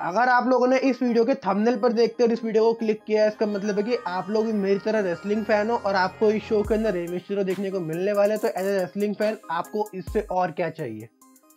अगर आप लोगों ने इस वीडियो के थंबनेल पर देखते और इस वीडियो को क्लिक किया है, इसका मतलब है कि आप लोग भी मेरी तरह रेसलिंग फ़ैन हो और आपको इस शो के अंदर रेमिस्टरो देखने को मिलने वाले तो एज ए रेसलिंग फ़ैन आपको इससे और क्या चाहिए?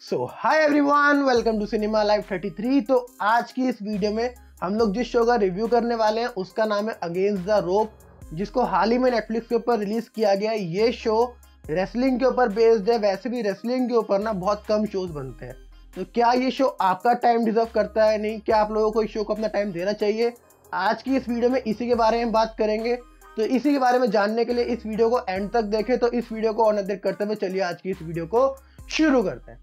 So hi everyone welcome to cinema live 33 तो आज की इस वीडियो में हम लोग जिस शो का रिव्यू करने वाले हैं, उसका नाम है अगेंस्ट द रोप जिसको हाल ही में नेटफ्लिक्स के ऊपर रिलीज़ किया गया है। ये शो रेसलिंग के ऊपर बेस्ड है, वैसे भी रेसलिंग के ऊपर ना बहुत कम शोज़ बनते हैं। तो क्या ये शो आपका टाइम डिजर्व करता है? नहीं क्या आप लोगों को इस शो को अपना टाइम देना चाहिए? आज की इस वीडियो में इसी के बारे में बात करेंगे। तो इसी के बारे में जानने के लिए इस वीडियो को एंड तक देखें। तो इस वीडियो को अनदर करते हुए चलिए आज की इस वीडियो को शुरू करते हैं।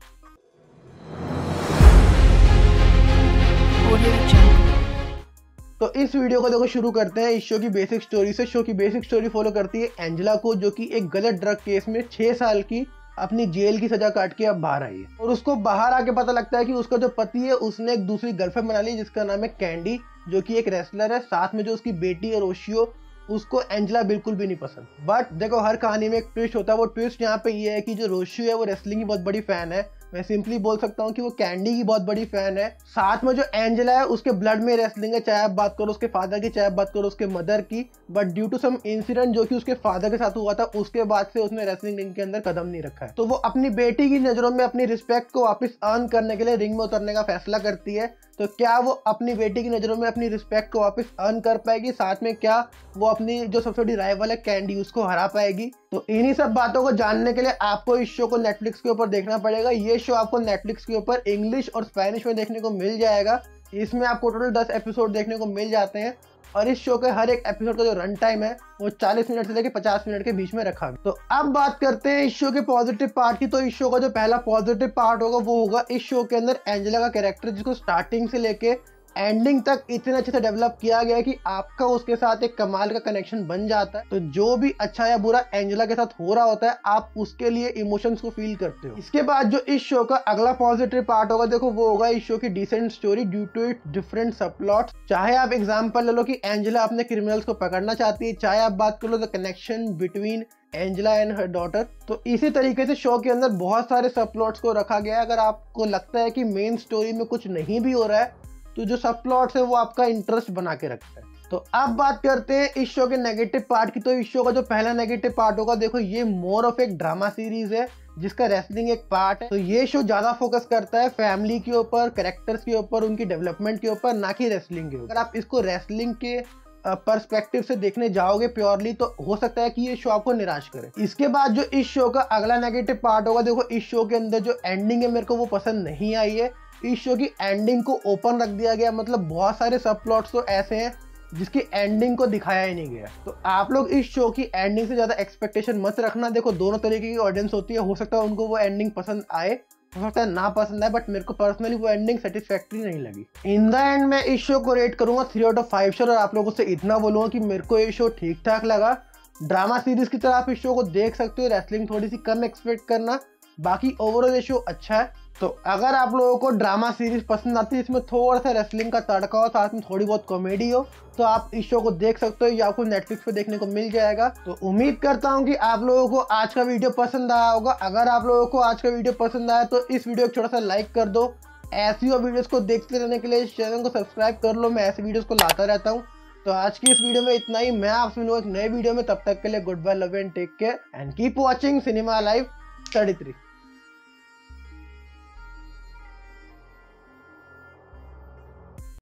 तो इस वीडियो को देखो शुरू करते हैं इस शो की बेसिक स्टोरी से। शो की बेसिक स्टोरी फॉलो करती है एंजला को जो कि एक गलत ड्रग केस में छह साल की अपनी जेल की सजा काट के अब बाहर आई है। और उसको बाहर आके पता लगता है कि उसका जो पति है, उसने एक दूसरी गर्लफ्रेंड बना ली जिसका नाम है कैंडी जो कि एक रेसलर है। साथ में जो उसकी बेटी है रोशियो उसको एंजला बिल्कुल भी नहीं पसंद। बट देखो, हर कहानी में एक ट्विस्ट होता है। वो ट्विस्ट यहाँ पे ये है कि जो रोशियो है, वो रेसलिंग की बहुत बड़ी फ़ैन है। मैं सिंपली बोल सकता हूँ कि वो कैंडी की बहुत बड़ी फ़ैन है। साथ में जो एंजेला है, उसके ब्लड में रेसलिंग है, चाहे आप बात करो उसके फादर की, चाहे आप बात करो उसके मदर की but due to some incident जो कि उसके फादर के साथ हुआ था, उसके बाद से उसने रेसलिंग रिंग के अंदर कदम नहीं रखा है। तो वो अपनी बेटी की नज़रों में अपनी रिस्पेक्ट को वापस अर्न करने के लिए रिंग में उतरने का फैसला करती है। तो क्या वो अपनी बेटी की नज़रों में अपनी रिस्पेक्ट को वापस अर्न कर पाएगी? साथ में क्या वो अपनी जो सबसे बड़ी राइवल है कैंडी उसको हरा पाएगी? तो इन्हीं सब बातों को जानने के लिए आपको इस शो को नेटफ्लिक्स के ऊपर देखना पड़ेगा। ये शो आपको नेटफ्लिक्स के ऊपर इंग्लिश और स्पेनिश में देखने को मिल जाएगा। इसमें आपको टोटल दस एपिसोड देखने को मिल जाते हैं। और इस शो के हर एक एपिसोड का जो रन टाइम है, वो 40 मिनट से लेकर 50 मिनट के बीच में रखा तो अब बात करते हैं इस शो के पॉजिटिव पार्ट की। तो इस शो का जो पहला पॉजिटिव पार्ट होगा, वो होगा इस शो के अंदर एंजेला का कैरेक्टर जिसको स्टार्टिंग से लेके एंडिंग तक इतने अच्छे से डेवलप किया गया कि आपका उसके साथ एक कमाल का कनेक्शन बन जाता है। तो जो भी अच्छा या बुरा एंजेला के साथ हो रहा होता है, आप उसके लिए इमोशंस को फील करते हो। इसके बाद जो इस शो का अगला पॉजिटिव पार्ट होगा, देखो वो होगा इस शो की decent story due to it different subplot चाहे आप एग्ज़ाम्पल ले लो कि एंजेला अपने क्रिमिनल्स को पकड़ना चाहती है, चाहे आप बात कर लो the connection between Angela and her daughter तो इसी तरीके से शो के अंदर बहुत सारे सबको रखा गया है। अगर आपको लगता है कि मेन स्टोरी में कुछ नहीं भी हो रहा है तो जो सब प्लॉट है वो आपका इंटरेस्ट बना के रखता है। तो अब बात करते हैं इस शो के नेगेटिव पार्ट की। तो इस शो का जो पहला नेगेटिव पार्ट होगा, देखो ये मोर ऑफ़ एक ड्रामा सीरीज़ है, जिसका रेसलिंग एक पार्ट है। तो ये शो ज़्यादा फोकस करता है फैमिली के ऊपर करेक्टर्स के ऊपर, उनकी डेवलपमेंट के ऊपर, ना कि रेसलिंग के ऊपर। अगर आप इसको रेसलिंग के परस्पेक्टिव से देखने जाओगे प्योरली तो हो सकता है कि ये शो आपको निराश करे। इसके बाद जो इस शो का अगला नेगेटिव पार्ट होगा, देखो इस शो के अंदर जो एंडिंग है, मेरे को वो पसंद नहीं आई है। इस शो की एंडिंग को ओपन रख दिया गया। मतलब बहुत सारे सब प्लॉट्स तो ऐसे हैं जिसकी एंडिंग को दिखाया ही नहीं गया। तो आप लोग इस शो की एंडिंग से ज़्यादा एक्सपेक्टेशन मत रखना। देखो, दोनों तरीके की ऑडियंस होती है। हो सकता है उनको वो एंडिंग पसंद आए, हो सकता है ना पसंद आए बट मेरे को पर्सनली वो एंडिंग सेटिस्फैक्ट्री नहीं लगी। इन द एंड मैं इस शो को रेट करूँगा three out of five star और आप लोगों से इतना बोलूँगा कि मेरे को ये शो ठीक ठाक लगा। ड्रामा सीरीज़ की तरह आप इस शो को देख सकते हो। रेसलिंग थोड़ी सी कम एक्सपेक्ट करना। बाकी ओवरऑल ये शो अच्छा है। तो अगर आप लोगों को ड्रामा सीरीज़ पसंद आती है, इसमें थोड़ा सा रेसलिंग का तड़का हो, साथ में थोड़ी बहुत कॉमेडी हो तो आप इस शो को देख सकते हो, या आपको नेटफ्लिक्स पे देखने को मिल जाएगा। तो उम्मीद करता हूँ कि आप लोगों को आज का वीडियो पसंद आया होगा। अगर आप लोगों को आज का वीडियो पसंद आया तो इस वीडियो को थोड़ा सा लाइक कर दो। ऐसी और वीडियोस को देखते रहने के लिए इस चैनल को सब्सक्राइब कर लो। मैं ऐसे वीडियोज़ को लाता रहता हूँ। तो आज की इस वीडियो में इतना ही। मैं आपसे मिलूँगा एक नए वीडियो में तब तक के लिए goodbye love and take care and keep watching cinema live thirty